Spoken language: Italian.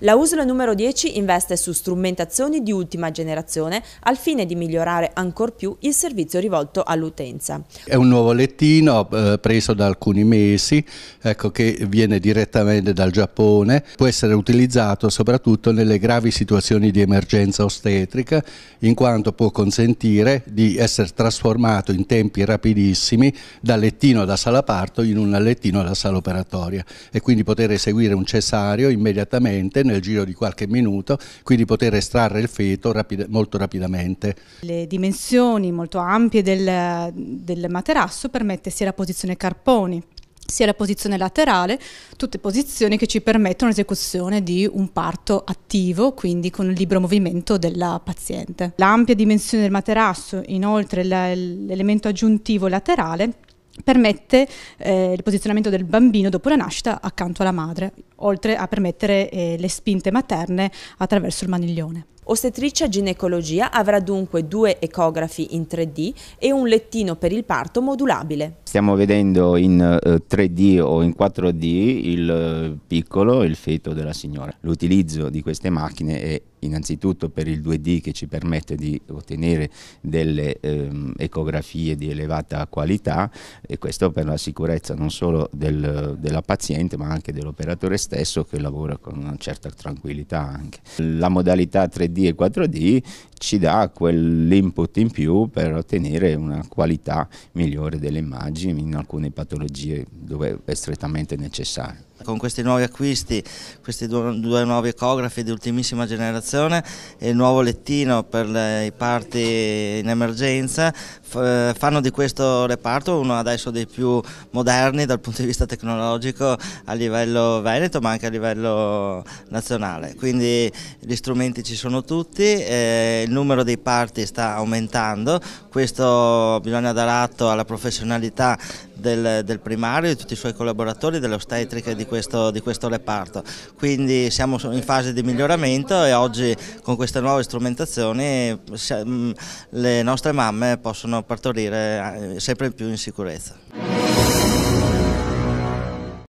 La USL numero 10 investe su strumentazioni di ultima generazione al fine di migliorare ancor più il servizio rivolto all'utenza. È un nuovo lettino eh, preso da alcuni mesi ecco, che viene direttamente dal Giappone, può essere utilizzato soprattutto nelle gravi situazioni di emergenza ostetrica in quanto può consentire di essere trasformato in tempi rapidissimi da lettino da sala parto in un lettino da sala operatoria e quindi poter eseguire un cesario immediatamente nel giro di qualche minuto, quindi poter estrarre il feto rapid molto rapidamente. Le dimensioni molto ampie del, del materasso permette sia la posizione carponi sia la posizione laterale, tutte posizioni che ci permettono l'esecuzione di un parto attivo, quindi con il libero movimento della paziente. L'ampia dimensione del materasso, inoltre l'elemento aggiuntivo laterale, permette eh, il posizionamento del bambino dopo la nascita accanto alla madre, oltre a permettere eh, le spinte materne attraverso il maniglione. Ostetricia ginecologia avrà dunque due ecografi in 3D e un lettino per il parto modulabile. Stiamo vedendo in 3D eh, o in 4D il eh, piccolo, il feto della signora. L'utilizzo di queste macchine è innanzitutto per il 2D che ci permette di ottenere delle ehm, ecografie di elevata qualità e questo per la sicurezza non solo del, della paziente ma anche dell'operatore stesso che lavora con una certa tranquillità anche. La modalità 3D e 4D ci dà quell'input in più per ottenere una qualità migliore delle immagini in alcune patologie dove è strettamente necessario. Con questi nuovi acquisti, questi due, nuovi ecografi di ultimissima generazione e il nuovo lettino per i parti in emergenza fanno di questo reparto uno adesso dei più moderni dal punto di vista tecnologico a livello veneto ma anche a livello nazionale. Quindi gli strumenti ci sono tutti, il numero dei parti sta aumentando, questo bisogna dare atto alla professionalità del, del primario, di tutti i suoi collaboratori, delle ostetriche di questo, di questo reparto. Quindi siamo in fase di miglioramento e oggi con queste nuove strumentazioni le nostre mamme possono partorire eh, sempre più in sicurezza.